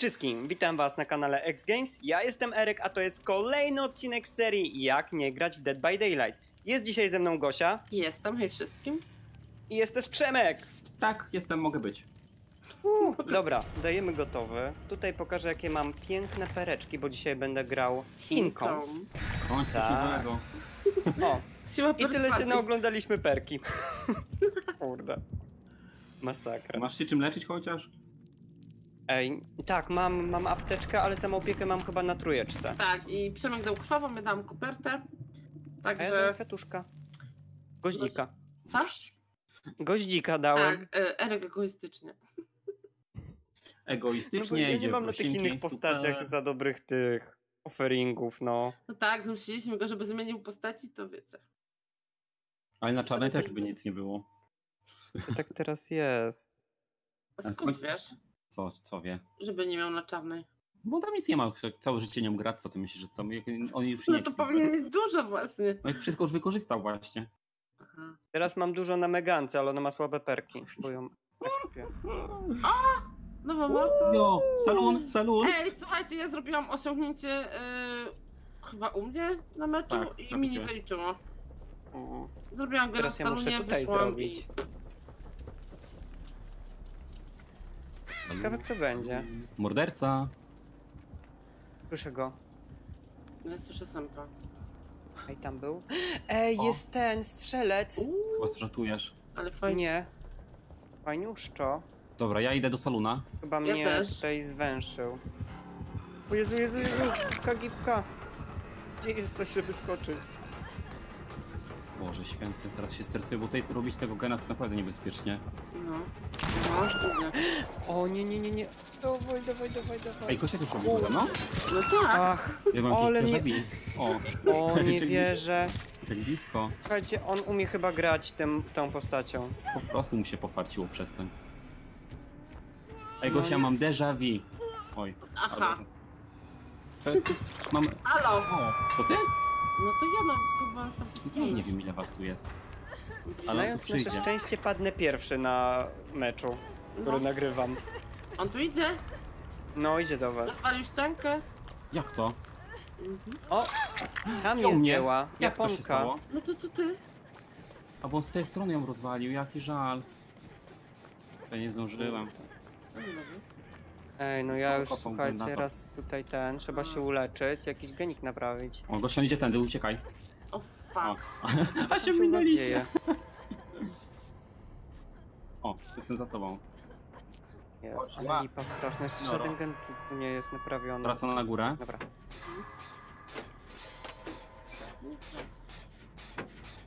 Wszystkim, witam was na kanale X Games. Ja jestem Eryk, a to jest kolejny odcinek serii Jak nie grać w Dead by Daylight. Jest dzisiaj ze mną Gosia Jestem, hej wszystkim. i jest też Przemek. Tak, jestem, mogę być. Dobra, dajemy gotowy. Tutaj pokażę jakie mam piękne pereczki, bo dzisiaj będę grał Chinką. Kończ coś Tak. nowego. O, Siła i tyle się naoglądaliśmy perki. Kurde. Masakra. Masz się czym leczyć chociaż? Ej, tak, mam, mam apteczkę, ale samą opiekę mam chyba na trójeczce. Tak, i Przemek dał krwawą, my dałam kopertę. A ja Także... kwiatuszka. Goździka. Co? Goździka dałem. Tak, e, Eryk egoistycznie. No Egoistycznie ja nie mam na tych innych postaciach super. za dobrych tych offeringów, no. No tak, zmusiliśmy go, żeby zmienił postaci, to wiecie. Ale na czarnej też to- by nic nie było. To tak teraz jest. A skąd wiesz, Co, co wie? żeby nie miał na czarnej? Bo tam nic nie ma, całe życie nią gra, co ty myślisz, że tam jak on już nie No to powinien mieć dużo właśnie. No i wszystko już wykorzystał właśnie. Aha. Teraz mam dużo na Megance, ale ona ma słabe perki. Bo ją ekspię. Nowa mapa. Jo, salon, salon. Ej, słuchajcie, ja zrobiłam osiągnięcie e, chyba u mnie na meczu Tak, i tak, mi nie gdzie? zaliczyło. Zrobiłam go Teraz na ja muszę salonie, tutaj wyszłam zrobić. i... Ciekawe kto będzie. Morderca. Słyszę go. Ja słyszę sępa. Ej, tam był. Ej, O. jest ten strzelec. Chyba żartujesz. Ale fajnie. Nie. Fajniuszczo. Dobra, ja idę do salona. Chyba Ja mnie też. tutaj zwęszył. O Jezu, Jezu, Jezu, gipka, gipka. Gdzie jest coś, żeby skoczyć? Boże święty, teraz się stresuję, bo tutaj robić tego gena to jest naprawdę niebezpiecznie. No. No. O nie, nie, nie, nie. Dawaj, dawaj, dawaj, dawaj. Ej, Kosia już robi górę, no? No tak. Ach, Ja mam Ale mnie- mnie... O, o nie Tak wierzę. tak blisko. Słuchajcie, on umie chyba grać tym, tą postacią. Po prostu mu się pofarciło przez ten. Ej, No Gosia, nie. mam déjà vu. Oj. Aha. To- Mam... Halo. O, to ty? No to ja no, chyba z tamtej Nie, strony. nie wiem ile was tu jest. Ale on tu nasze przyjdzie. szczęście, padnę pierwszy na meczu, który No. nagrywam. On tu idzie. No, idzie do was. Rozwalił ściankę. Jak to? Mhm. O, tam Wziął jest mnie. dzieła. Jak to się Japonka. stało? No to co ty? A bo on z tej strony ją rozwalił, jaki żal. Ja nie zdążyłem. Co nie robi? Ej, no ja już, kopą słuchajcie, raz tutaj ten, trzeba się uleczyć, jakiś genik naprawić. O, Gosia idzie tędy, uciekaj. O O. fuck. A Co się u was minęliście. dzieje? O, jestem za tobą. Jest, Chodź, ale ła. lipa straszna, jeszcze No żaden raz. gen tu nie jest naprawiony. Wracam na górę. Dobra. Nie wraca.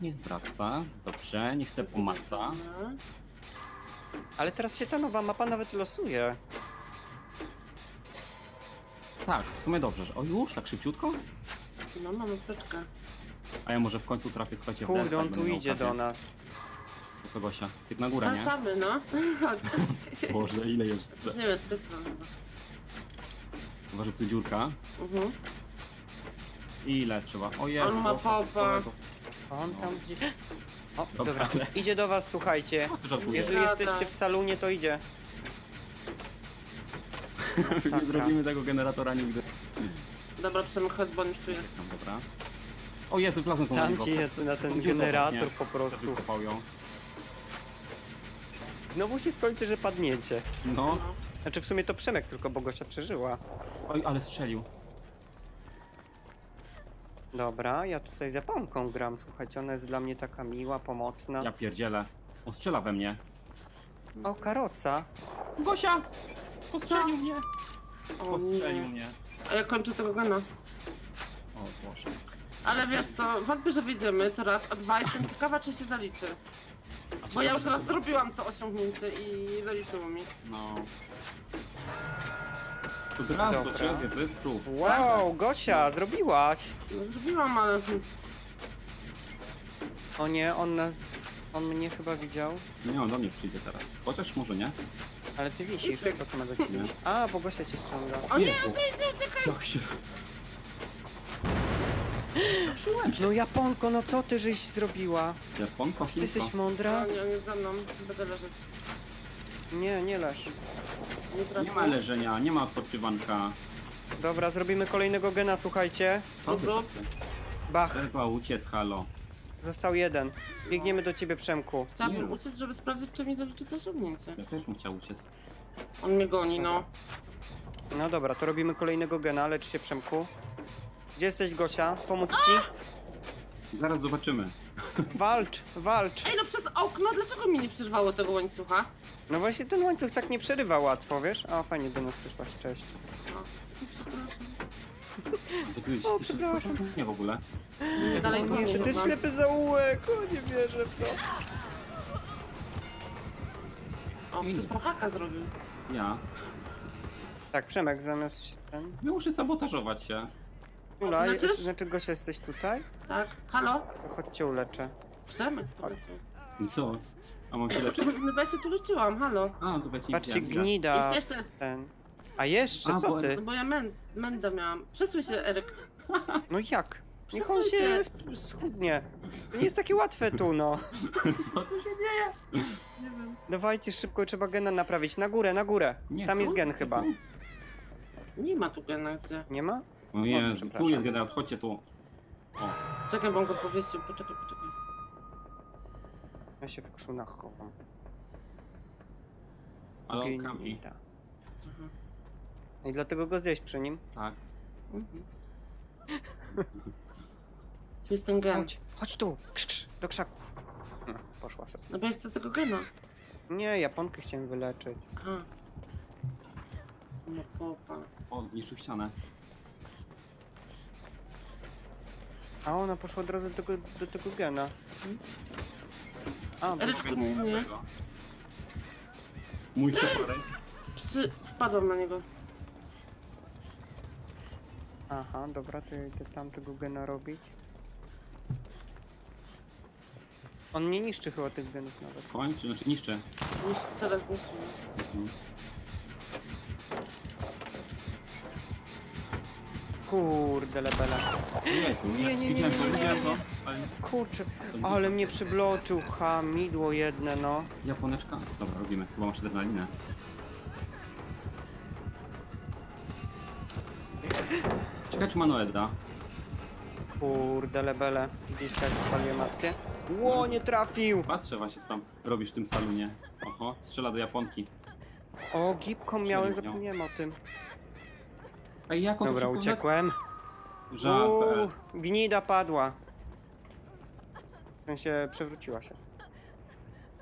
Niech wraca. Dobrze, niech se pomaca. Ale teraz się ta nowa mapa nawet losuje. Tak, w sumie dobrze. że- O już, tak szybciutko? No, mamy apteczkę. A ja może w końcu trafię, słuchajcie, w Kurde, desert, on tu miał idzie okazję. do nas. To co Gosia? Cyk na górę, nie? Wracamy, no. Chodź. Boże, ile Już jeszcze? nie wiem, z tej strony chyba. Uważaj, tu dziurka. Mhm. Ile trzeba? O Jezu, On ma Gosia, popa. całego. On tam gdzie... O, Dobra, dobra, ale- idzie do was, słuchajcie. O, ty żartujesz. Jeżeli Dobra. jesteście w salonie, to idzie. Nie zrobimy tego generatora nigdy. Dobra, Przemek, chodź, bo on już tu jest. Dobra. O Jezu, plazmy są Tam ci jest na ten generator po prostu. Ją. Znowu się skończy, że padniecie. No. Znaczy w sumie to Przemek tylko, bo Gosia przeżyła. Oj, ale strzelił. Dobra, ja tutaj z Japonką gram, słuchajcie, ona jest dla mnie taka miła, pomocna. Ja pierdzielę. On strzela we mnie. O, karoca. Gosia! Postrzelił mnie! O Postrzelił nie. mnie. A ja kończę tego gena. O Boże. Ale wiesz co, wątpię, że wyjdziemy to raz, a dwa, jestem ciekawa, czy się zaliczy. Bo ja już raz zrobiłam to osiągnięcie i zaliczyło mi. No. To raz do Dobra. ciebie, wyprób. Wow, Gosia, zrobiłaś! No zrobiłam, ale... O nie, on nas... On mnie chyba widział. Nie, on do mnie przyjdzie teraz. Chociaż może nie. Ale ty wisisz, po co ma do ciebie? A, bo Gosia cię ściąga. O nie, Jezu. Jak się... No Japonko, no co ty żeś zrobiła? Japonko, Ty Chinko. jesteś mądra? nie, on jest za mną, będę leżeć. Nie, nie leż. Nie. Nie ma leżenia, nie ma odpoczywanka. Dobra, zrobimy kolejnego gena, słuchajcie. Co ty Dobra. tacy? Bach, Trzeba uciec, halo. Został jeden. Biegniemy do ciebie, Przemku. Chciałabym Nie. uciec, żeby sprawdzić, czy mi zaliczy to osiągnięcie. Ja też bym chciał uciec. On mnie goni, no. No dobra, to robimy kolejnego gena, lecz się, Przemku. Gdzie jesteś, Gosia? Pomóc ci? Zaraz zobaczymy. Walcz, walcz. Ej, no przez okno, dlaczego mi nie przerwało tego łańcucha? No właśnie ten łańcuch tak nie przerywa łatwo, wiesz? A fajnie do nas przyszłaś, cześć. No. Bo tu jest O, przepraszam. Nie w ogóle. Dalej nie, to jest ślepy zaułek, o nie wierzę w to. O, ktoś tam haka zrobił. Ja. Tak, Przemek, zamiast się ten... Ja muszę sabotażować się. Ula, Leczysz? jest, znaczy Gosia, jesteś tutaj? Tak? Halo? To chodźcie uleczę. Przemek poleciał. I co? A mam się leczyć? No bo ja się tu leczyłam, halo. A, no to będzie Patrzcie, gnida Jeszcze, jeszcze. ten. A jeszcze, A, co bo- ty? No bo ja mę mędę miałam. Przesuń się, Eryk. No jak? Niech on się schudnie. To nie jest takie łatwe tu, no. Co tu się dzieje? Nie wiem. Dawajcie szybko, trzeba gena naprawić. Na górę, na górę. Nie, Tam tu? jest gen chyba. Nie ma tu gena gdzie. Nie ma? O Jezu, tu przepraszam. jest generat, chodźcie tu. O, Czekaj, bo on go powiesił. Poczekaj, poczekaj. Ja się w krzunach chowam. ale on kampi. I dlatego go zdjąć przy nim. Tak. Mhm. Tu jest ten gen. Chodź, chodź tu, krz, krz, do krzaków. No, poszła sobie. No bo ja chcę tego gena. Nie, Japonkę chciałem wyleczyć. Aha. No popa. O, zniszczył ścianę. A ona poszła od razu do tego, do tego gena. A, bo... Eryczku, nie, nie. Mój separate. Przy... Wpadłam na niego. Aha, dobra, to ja idę tam tego gena robić. On nie niszczy chyba tych genów nawet. Kończy, znaczy niszczy. Niż teraz zniszczyłem. Mhm. Kurde lebele. Jezu, Nie, nie, nie, widziałem nie, to, nie, widziałem nie. to. Ale Kurczę, ale mnie przybloczył hamidło jedne, no. Japoneczka? Dobra, robimy. Chyba masz adrenalinę. Czekaj, czy Manuel da? Kurde lebele. Widzicie jak spaliłem akcję? Ło, nie trafił! Patrzę właśnie, co tam robisz w tym salonie. Oho, strzela do Japonki. O, gipką miałem, Strzelił nią. zapomniałem o tym. Ej, jak on to Dobra, szybko uciekłem. Żal, Uuu, gnida padła. W sensie przewróciła się.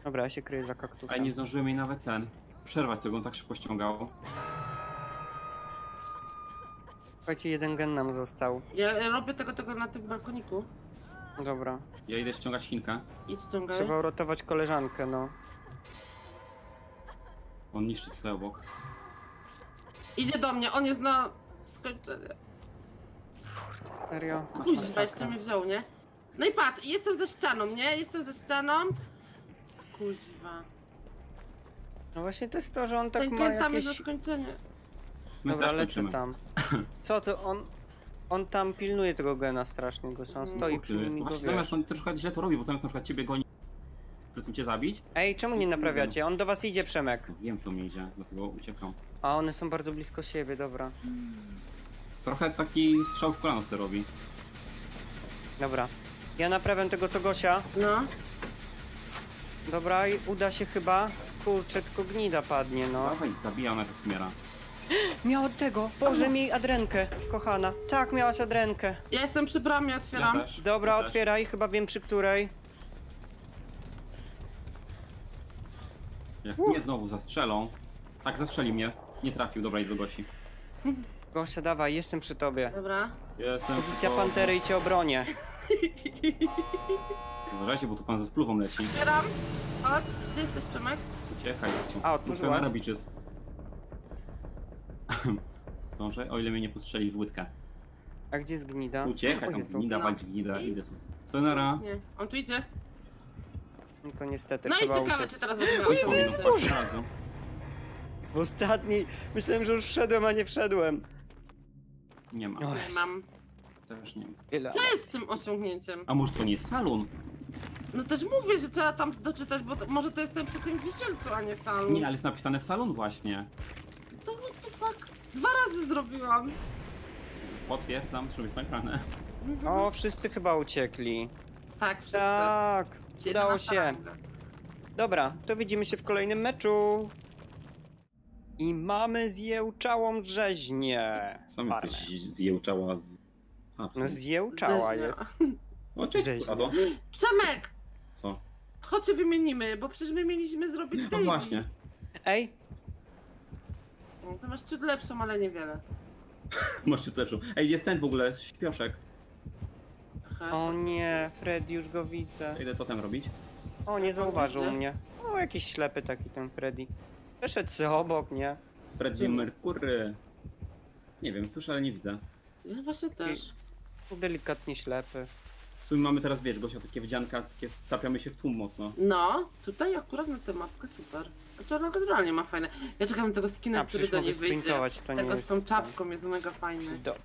Dobra, ja się kryję za Ej, kaktusem. nie zdążyłem jej nawet ten... Przerwać tego, on tak szybko ściągał. Słuchajcie, jeden gen nam został. Ja robię tego, tego na tym balkoniku. Dobra. Ja idę ściągać Chinkę. I ściągaj. Trzeba uratować koleżankę, no. On niszczy tutaj obok. Idzie do mnie, on jest na skończenie. Serio? Kuźwa, Masakra. jeszcze mnie wziął, nie? No i patrz, jestem za ścianą, nie? Jestem za ścianą. Kuźwa. No właśnie to jest to, że on tak Ten ma gen tam jest jakieś... na skończenie. My Dobra, też lecę tam. Co to on... On tam pilnuje tego gena strasznie, go on Mm. stoi przy Kurde, nim i go zamiast on troszkę źle to robi, bo zamiast na przykład ciebie goni, chcą cię zabić, Ej, czemu nie naprawiacie? On do was idzie, Przemek. no wiem, kto mi idzie, dlatego uciekam. A one są bardzo blisko siebie, dobra. Trochę taki strzał w kolano se robi. Dobra. Ja naprawiam tego co Gosia. No. Dobra, i uda się chyba. Kurczę, tylko gnida padnie, no. Dawaj, zabija, ona tak umiera. Miał od tego. Boże, miej adrenkę, kochana. Tak, miałaś adrenkę. Ja jestem przy bramie, otwieram. Ja też. Dobra, ja też. otwieraj, chyba wiem przy której. Jak mnie znowu zastrzelą, tak zastrzeli mnie. Nie trafił, dobra, idę do Gosi. Gosia, dawaj, jestem przy tobie. Dobra. Jestem Pozycja pantery i cię obronię. Uważajcie, bo tu pan ze spluwą leci. Otwieram. Chodź, gdzie jesteś, Przemek? Uciekaj. A, otworzyłaś? Muszę narobić jest. Zdążę, o ile mnie nie postrzeli w łydkę. A gdzie jest gnida? Uciekaj, O tam Jezu. gnida, walcz gnida, I? idę. su- Sonara. Nie, on tu idzie. No to niestety No i trzeba ciekawe, uciec. czy teraz będzie miał O Jezu. Boże! Razu. W ostatniej... Myślałem, że już wszedłem, a nie wszedłem. Nie ma. Nie mam. Też nie ma. Co jest z tym osiągnięciem? A może to nie jest salon? No też mówię, że trzeba tam doczytać, bo to, może to jestem przy tym wisielcu, a nie salon. Nie, ale jest napisane salon właśnie. To what the fuck? Dwa razy zrobiłam. Potwierdzam, że jest nagrane. O, wszyscy chyba uciekli. Tak, wszyscy. Tak, udało się. Dobra, to widzimy się w kolejnym meczu. I mamy zjełczałą rzeźnię. Sam Farmę. jesteś zjełczała z... A, No zjełczała jest. O, cześć. Ado. Przemek! Co? Chodź się wymienimy, bo przecież my mieliśmy zrobić No daily. właśnie. Ej, No, to masz ciut lepszą, ale niewiele. Masz ciut lepszą. Ej, jest ten w ogóle, śpioszek. Aha. o nie, Fred, już go widzę. Idę to tam robić. O, nie zauważył mnie. O, jakiś ślepy taki ten Freddy. Przeszedł sobie obok, nie? Freddy Gdzie Mercury. Nie wiem, słyszę, ale nie widzę. Ja właśnie też. Delikatnie ślepy. W sumie mamy teraz, wiesz, Gosia, takie wdzianka, takie wtapiamy się w tłum mocno. No, tutaj akurat na tę mapkę super. Znaczy ona generalnie ma fajne. Ja czekam na tego skina, A, który do niej wyjdzie. sprintować, to nie Tego z jest... tą czapką jest mega fajny. Dobra.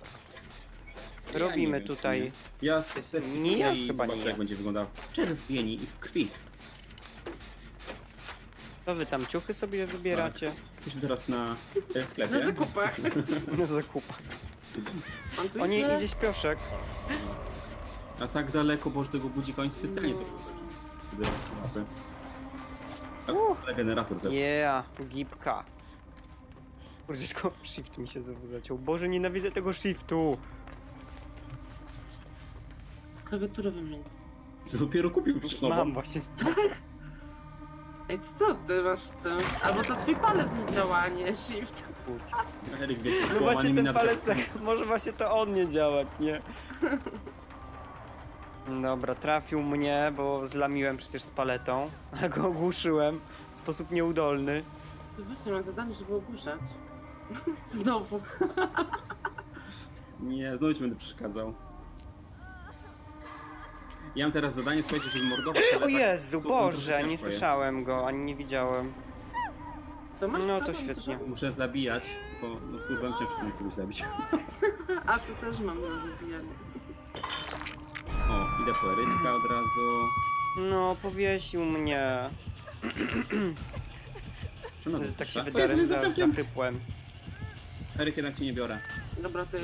Ja Robimy nie wiem, tutaj... Ja jest test nie ja? i Chyba nie zobaczę, ja. jak będzie wyglądał w czerwieni i w krwi. To wy tam ciuchy sobie wybieracie Jesteśmy teraz na e, sklepie. Na zakupach. na zakupach. On O nie, idzie. idzie śpioszek. A tak daleko, bo tego budzika oni specjalnie do mapy. Uh. Ale generator zepsuł. Yeah, gipka. Kurde, tylko shift mi się znowu zaciął. Boże, nienawidzę tego shiftu. Klawiaturę wymień. Ty dopiero kupił Już przecież nową. mam właśnie. Ej, to co ty masz z tym? Albo to twój palec nie działa, a nie shift. Erik, No właśnie ten palec tak, może właśnie to on nie działać, nie? Dobra, trafił mnie, bo zlamiłem przecież z paletą, ale go ogłuszyłem w sposób nieudolny. To właśnie mam zadanie, żeby ogłuszać. Znowu. Nie, znowu ci będę przeszkadzał. Ja mam teraz zadanie, słuchajcie, żeby mordować. ale O Jezu, słucham, trochę Boże, nie ciężko jest. słyszałem go, ani nie widziałem. Co masz? No co to tam świetnie. słyszałem? Muszę zabijać, tylko no, służbem ciężko mnie kogoś zabić. A to też mam na zabijanie. Idę po Eryka od razu. No, powiesił mnie. Czemu To tak się puszcza? wydarem O Jezu, za, zachrypłem. Eryk, jednak cię nie biorę. Dobra, to. Y-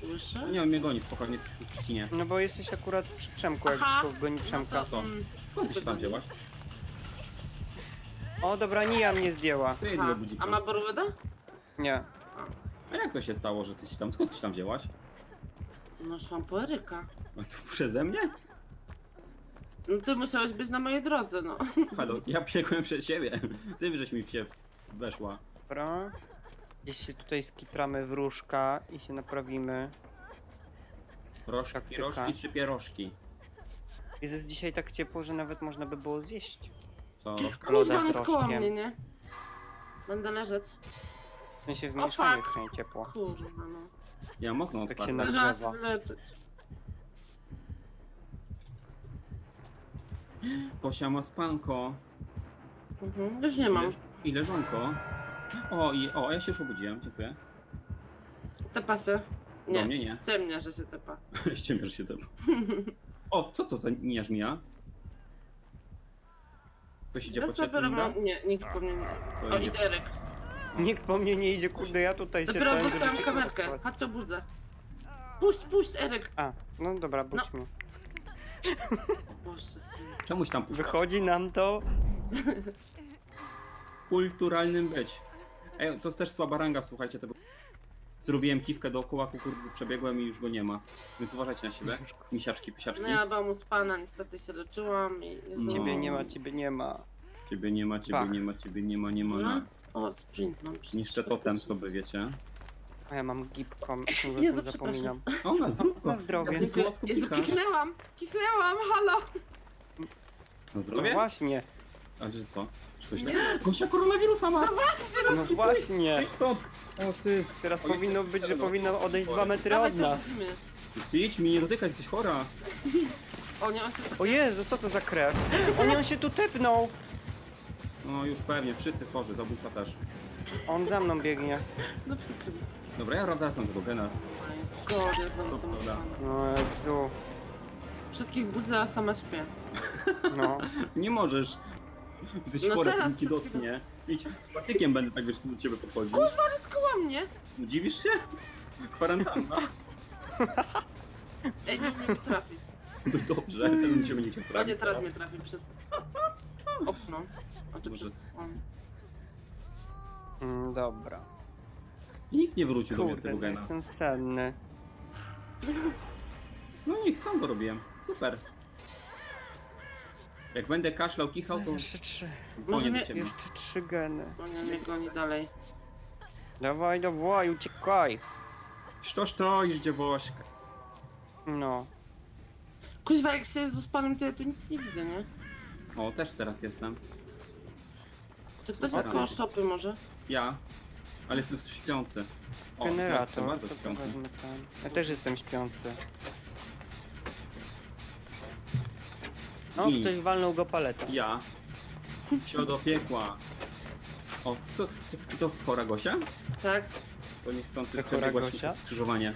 Słyszę? No nie, on mnie goni, spokojnie, w Trzcinie. No bo jesteś akurat przy Przemku, jak Aha. goni Przemka. No to, mm, Skąd ty się tam wzięłaś? O, dobra, Nia mnie zdjęła. Budzika. A ma borówę? Nie. A jak to się stało, że ty się tam, skąd ty się tam wzięłaś? No szłam po Eryka. A to przeze mnie? No ty musiałeś być na mojej drodze, no. Halo, ja biegłem przed siebie. Ty żeś mi się weszła. Dobra. Gdzieś się tutaj skitramy w różka i się naprawimy. Rożki, rożki czy pierożki? Jest dzisiaj tak ciepło, że nawet można by było zjeść. Co, rożka? Loda Kuźwa, z on jest koło rożkiem. mnie, nie? Będę leżeć. W sensie w O, mieszkaniu fuck. przynajmniej ciepło. Kurwa, no. Ja mam okno Tak się otwarte. na- drzewa. Kosia ma spanko. Mhm. Już nie mam. I leżonko. O, i o, ja się już obudziłem, dziękuję. Tepa się. Nie, Do mnie nie. ściemnia, że się tepa. Ściemierz się tym. O, co to za niażmija? Ktoś idzie po sobie robię... Nie, nikt po mnie nie. To O, idzie. idzie Eryk. Nikt po mnie nie idzie, kurde, ja tutaj się Dopiero opuszczam żeby- kamerkę. Chodź, obudzę. Puść, puść, Eryk. A, no dobra, budź No. mnie. Czemuś tam puszcza? Wychodzi nam to. Kulturalnym być. Ej, to jest też słaba ranga, słuchajcie tego. Zrobiłem kiwkę dookoła kukurydzy, przebiegłem i już go nie ma. Więc uważajcie na siebie. Misiaczki, pisiaczki. No ja byłam uspana, niestety się leczyłam i nie No. Ciebie nie ma, ciebie nie ma. Ciebie nie ma, ciebie Pach. nie ma, ciebie nie ma, nie ma. No. No. O, sprint mam przecież. Niszczę totem, co by wiecie. A ja mam gipką, Jezu, przepraszam. zapominam. O, na zdrówko. Na zdrowie. Jak Jezu, słodko Jezu, kicha. kichnęłam! Kichnęłam, halo! Na No zdrowie? właśnie, A że co? Czy to źle? Gościa koronawirusa ma! no właśnie. Stop! O ty! Teraz O, powinno być, że powinno odejść dwa metry Dawaj, od co nas. robimy? Ty idź mi, nie dotykaj, jesteś chora! O nie, on się. O Jezu, co to za krew? O nie, on się tu tepnął! No już pewnie, wszyscy chorzy, zabójca też. On za mną biegnie. No przykry mi. Dobra, ja wracam tego gena. God, ja znowu To jestem prawda. usrana. O Jezu. Wszystkich budzę, a sama śpię. No. Nie możesz. Jesteś No chora, teraz ci przed dotknie. Idź, z patykiem będę tak wiesz, do ciebie podchodził. Kuźwa, ale skoła mnie! Dziwisz się? Kwarantanna. Ej, nie umiem trafić. No dobrze, ten cię będzie chciał A trafić nie, teraz mnie trafił przez okno. Znaczy Może- przez... On. Mm, dobra. I nikt nie wrócił do mnie Kurde, tego no gena. jestem senny. No nikt, sam go robiłem. Super. Jak będę kaszlał, kichał, to Jeszcze trzy. dzwonię Może do mnie- ciebie. Jeszcze trzy geny. On mnie goni dalej. Dawaj, dawaj, uciekaj. Što stoisz, dziewośka? No. Kuźwa, jak się jest z panem, to ja tu nic nie widzę, nie? O, też teraz jestem. Czy ktoś jest koło szopy może? Ja. Ale jestem śpiący. O, teraz jestem Generator. bardzo To śpiący. ten. Ja też jestem śpiący. O, I- ktoś walnął go paletą. Ja. Sio do piekła. O, to, to, to chora Gosia? Tak? To niechcący To chora przebiegłaś Gosia? przez skrzyżowanie.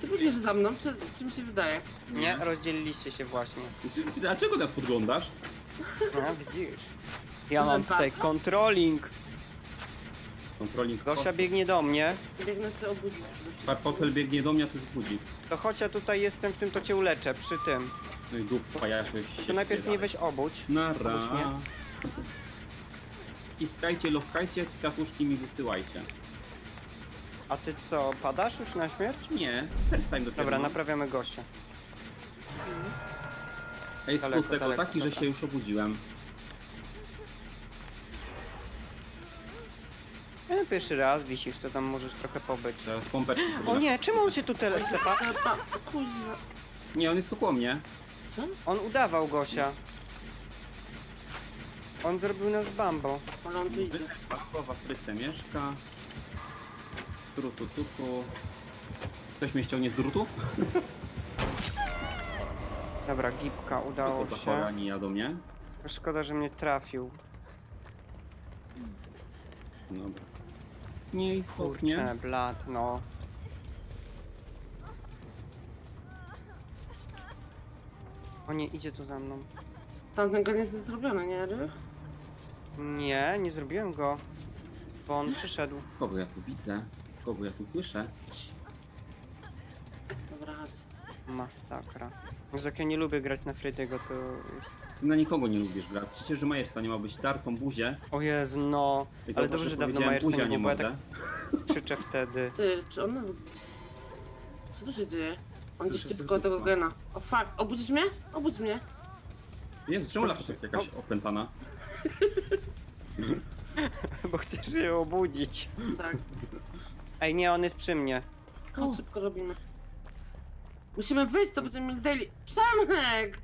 Czy ty biegniesz za mną, czy, czy mi się wydaje? Nie, rozdzieliliście się właśnie. Ty, ty, dlaczego nas podglądasz? No, widzisz. Ja mam tutaj tak? controlling. Kontrolnik. Gosia biegnie do mnie. Biegnę się obudzić. Parpocel biegnie do mnie, a to jest budzik. To chodź, ja tutaj jestem w tym, to cię uleczę, przy tym. No i dupa, ja się To najpierw mnie weź obudź. Nara. Obudź mnie. Kiskajcie, lowkajcie, kwiatuszki mi wysyłajcie. A ty co, padasz już na śmierć? Nie, time dopiero. Dobra, mam. naprawiamy Gosię. A jest daleko, tego daleko, taki, że dobra. się już obudziłem. Ja pierwszy raz wisisz, to tam możesz trochę pobyć. Teraz pompeczki O nie, czemu on się tu telestepa? Ale pa, kuźwa. Nie, on jest tu koło mnie. Co? On udawał Gosia. On zrobił nas bambo. Ale on tu idzie. Bambo w Afryce mieszka. Srutututu. Ktoś mnie ściągnie z drutu? Dobra, gipka, to udało za się. chora nija do mnie? Szkoda, że mnie trafił. Dobra. Nieistotnie. Kurczę, blat, no. O nie, idzie tu za mną. Tamtego nie jest zrobione, nie? Ry? Nie, nie zrobiłem go. Bo on przyszedł. Kogo ja tu widzę? Kogo ja tu słyszę? Dobra. Masakra. Jezu, Jak ja nie lubię grać na Freddy'ego, to... jest- Ty na nikogo nie lubisz grać. Przecież, że Majersa nie ma być dartą buzię. O Jezu, no. I Ale dobrze, że dawno powiedziałem Majersa buzia, nie było, bo ja mordę. tak krzyczę wtedy. Ty, czy on nas... Co tu się dzieje? On gdzieś Słyszę, coś tego dupa. gena. O fuck, obudzisz mnie? Obudź mnie. Jezu, czemu laczek jakaś opętana? Bo chcesz się obudzić. Tak. Ej, nie, on jest przy mnie. Chodź, szybko robimy. Musimy wyjść, to będziemy mieli daily... Przemek!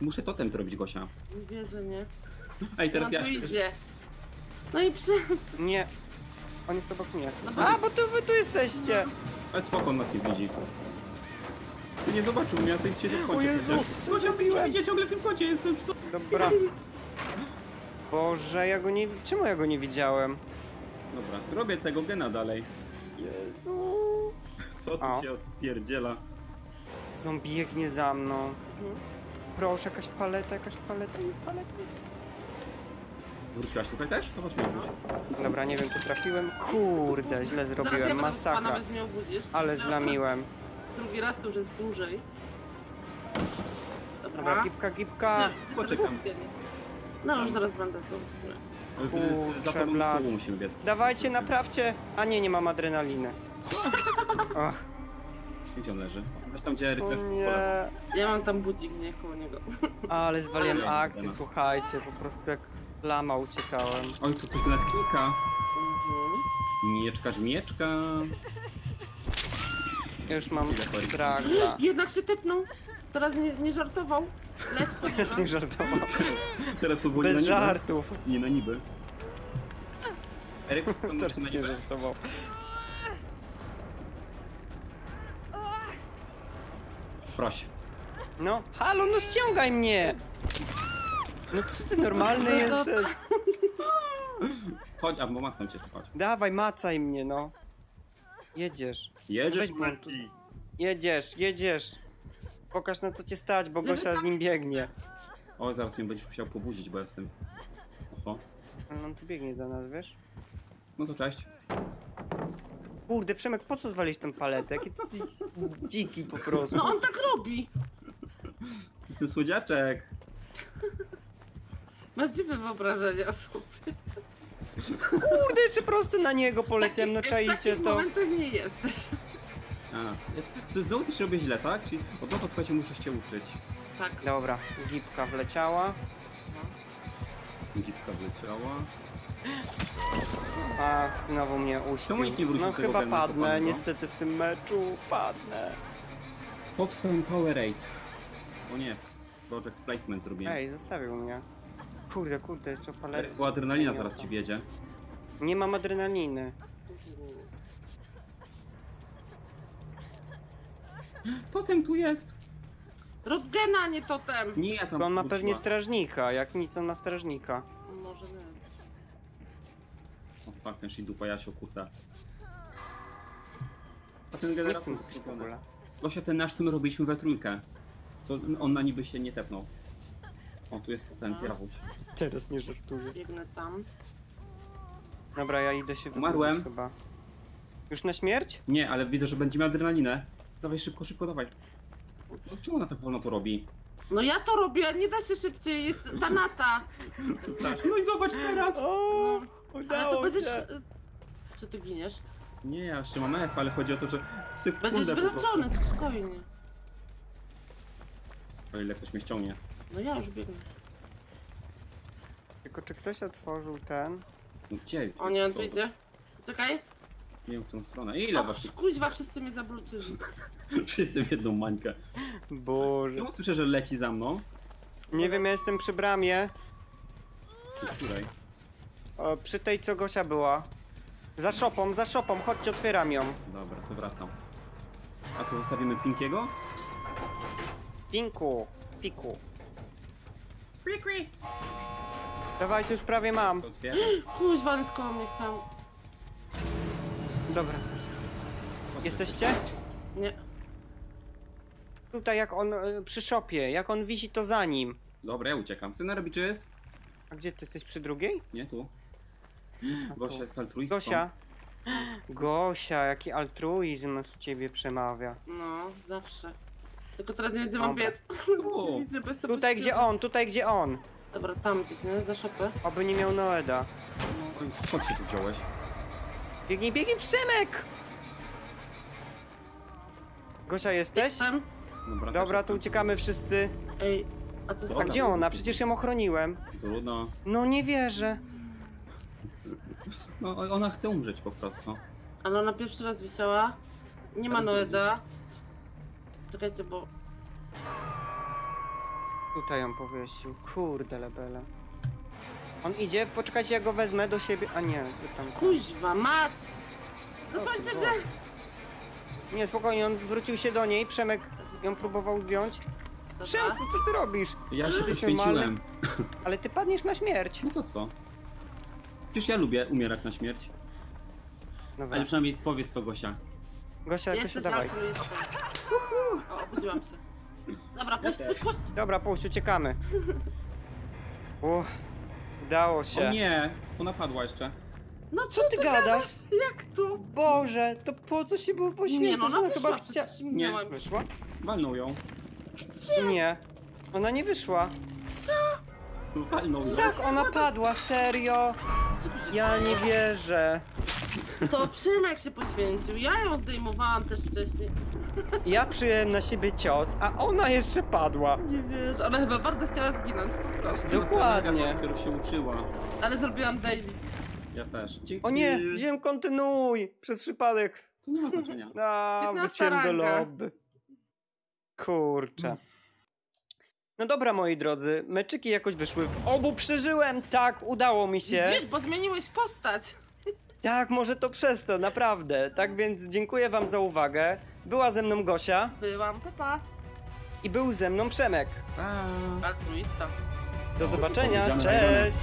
Muszę totem zrobić, Gosia. Nie wierzę, nie? Ej, teraz ja idzie. No i przy... Nie. On jest obok mnie. No A, bo tu wy tu jesteście! Ale spoko, on nas nie widzi. Ty nie zobaczył mnie, a ty siedzi w kącie. O Jezu, Gosia, zrobiłem? widzicie ciągle w tym kącie, jestem w to. Dobra. Boże, ja go nie... Czemu ja go nie widziałem? Dobra, robię tego gena dalej. Jezu. Co tu O. się odpierdziela? Zombie biegnie za mną. Mhm. Proszę, jakaś paleta, jakaś paleta, jest paleta. Wróciłaś tutaj też? To chodźmy wróć. Dobra, nie wiem, czy trafiłem. Kurde, źle Zaraz ja zrobiłem, będę pana masakra. bez mnie obudzisz. Ale Teraz zlamiłem. Drugi raz to już jest dłużej. Dobra. Dobra, gipka, gipka. Nie, Poczekam. No już zaraz będę to w sumie. Kurczę, Za blat. musimy biec. Dawajcie, naprawcie. A nie, nie mam adrenaliny. Och, Gdzie on leży? Weź tam, gdzie o nie. Ja mam tam budzik, nie koło niego. Ale zwaliłem Ale- akcję, słuchajcie, po prostu jak lama uciekałem. Oj, tu coś nawet klika. Mhm. Mieczka, żmieczka. Już mam stragla. Jednak się tepnął. Teraz nie, nie żartował. Po Teraz nie żartował. Teraz to było nie Bez na niby. żartów. Nie na niby. Eryk, to Teraz na nie niby? żartował. Proś. No, halo, no ściągaj mnie! No co ty normalny jesteś? Chodź, a bo macam cię, chodź. Dawaj, macaj mnie, no. Jedziesz. Jedziesz, Weź tu. Jedziesz, jedziesz. Pokaż na co cię stać, bo Gosia z nim biegnie. O, zaraz mnie będziesz musiał pobudzić, bo jestem... Oho. Ale on tu biegnie do nas, wiesz? No to cześć. Kurde, Przemek, po co zwalić tę paletę? Jaki ty jesteś dziki po prostu. No on tak robi. Jestem słodziaczek. Masz dziwne wyobrażenie o sobie. Kurde, jeszcze prosto na niego poleciałem, no W czajcie to. momentach nie jesteś. A, co, znowu coś robię źle, tak? Czyli od nowa, słuchajcie, muszę się uczyć. Tak. Dobra, gipka wleciała. Gipka wleciała. Ach, znowu mnie uśpił. nie wrócił No tego chyba padnę, niestety w tym meczu padnę. Powstań Powerade. O nie, project placement zrobiłem. Ej, zostawił mnie. Kurde, kurde, jeszcze palety. Bo adrenalina zaraz ci wiedzie. Nie mam adrenaliny. Totem tu jest! Rób gena, nie totem. Nie, ja tam Bo on ma wróciła. pewnie strażnika, jak nic on ma strażnika. Może nie. O fuck, ten shit dupa Jasio, kurde. A ten Nie generator tym jest w zrobiony. ogóle. Gosia, ten nasz, co my robiliśmy we trójkę. Co, on na niby się nie tepnął. O, tu jest ten zjawuś. Teraz nie żartuję. Biegnę tam. Dobra, ja idę się Umarłem. wybudzić chyba. Już na śmierć? Nie, ale widzę, że będziemy adrenalinę. Dawaj szybko, szybko, dawaj. No, czemu ona tak wolno to robi? No ja to robię, nie da się szybciej, jest tanata. Tak. No i zobacz teraz! O, Ale udało to będziesz... się. Czy ty giniesz? Nie, ja jeszcze mam F, ale chodzi o to, że w sekundę Będziesz po prostu. wyleczony, spokojnie. O ile ktoś mnie ściągnie. No ja już biegnę. Tylko czy ktoś otworzył ten? Gdzie? O nie, on Co? tu idzie. Czekaj. Nie wiem, w którą stronę. Ile was kuźwa, wszyscy mnie zabluczyli. Wszyscy w jedną mańkę. Boże. No słyszę, że leci za mną. Nie wiem, ja jestem przy bramie. Przy której? O, przy tej, co Gosia była. Za szopą, za szopą, chodźcie, otwieram ją. Dobra, to wracam. A co, zostawimy Pinkiego? Pinku, piku. Dawajcie, już prawie mam. To otwieram. Kuźwa, koło mnie chciał. Dobra. Jesteście? Nie. Tutaj jak on y, przy szopie, jak on wisi to za nim. Dobra, ja uciekam. Syna robi czyst? A gdzie ty jesteś przy drugiej? Nie, tu. A tu. Gosia jest altruistką. Gosia. Gosia, jaki altruizm z ciebie przemawia. No, zawsze. Tylko teraz nie będzie mam Dobra. biec. Widzę, bo jestem Tutaj gdzie on, tutaj gdzie on. Dobra, tam gdzieś, nie? Za szopę. Oby nie miał Noeda. Skąd się tu wziąłeś? Biegnij, biegnij, Przemek! Gosia, jesteś? Jestem. Dobra, Dobra, to uciekamy wszyscy. Ej, a co A Dobra. gdzie ona? Przecież ją ochroniłem. Trudno. No nie wierzę. No, ona chce umrzeć po prostu. Ale ona pierwszy raz wisiała. Nie ma Teraz Noeda. Czekajcie, bo... Tutaj ją powiesił. Kurde lebele. On idzie, poczekajcie, ja go wezmę do siebie. A nie, tam. Kuźwa, mać! Zasłońcie mnie! Nie, spokojnie, on wrócił się do niej. Przemek ją próbował zdjąć. Przemek, Dobra. co ty robisz? Ja się Jesteś poświęciłem. normalny? Ale ty padniesz na śmierć. No to co? Przecież ja lubię umierać na śmierć. Dobra. Ale przynajmniej powiedz to Gosia. Gosia, jakoś Jesteś dawaj. altruistą. O, obudziłam się. Dobra, puść, puść, puść! Dobra, puść, uciekamy. Uff, udało się. O nie! Ona padła jeszcze. No Co ty gadasz? Jak to? Boże, to po co się było poświęcać? Nie no, ona Ona wyszła chyba chcia... przecież minęłam. Wyszła? Walnął ją. Nie. Ona nie wyszła. Walnął ją. Tak, ona padła, serio. Co tu się Ja nie wierzę. To Przemek się poświęcił. Ja ją zdejmowałam też wcześniej. Ja przyjąłem na siebie cios, a ona jeszcze padła. Nie wiesz, ona chyba bardzo chciała zginąć po prostu. Dokładnie. Dopiero się uczyła. Ale zrobiłam daily. Ja też. Dzięki. O nie, wziąłem kontynuuj przez przypadek. To nie ma znaczenia. A, 15 wróciłem do lobby. Kurczę. No dobra, moi drodzy, meczyki jakoś wyszły. W obu przeżyłem, tak, udało mi się. Widzisz, bo zmieniłeś postać. Tak, może to przez to, naprawdę. Tak więc dziękuję wam za uwagę. Była ze mną Gosia Byłam Pepa. i był ze mną Przemek. Pa. Altruista. Do zobaczenia, cześć!